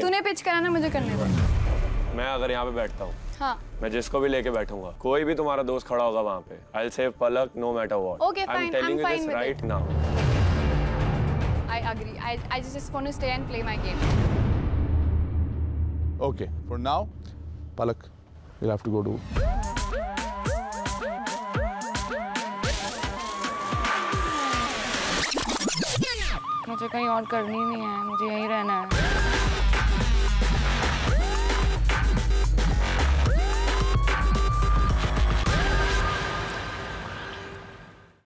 तूने पिच कराना मुझे करने दो। मैं अगर यहाँ पे बैठता हूँ हाँ. मैं जिसको भी लेके बैठूँगा कोई भी तुम्हारा दोस्त खड़ा होगा वहाँ पे I save Palak no matter what okay I am telling you this right now I agree I I just want to stay and play my game okay for now Palak will have to go to मुझे कहीं और करनी नहीं है मुझे यहीं रहना है।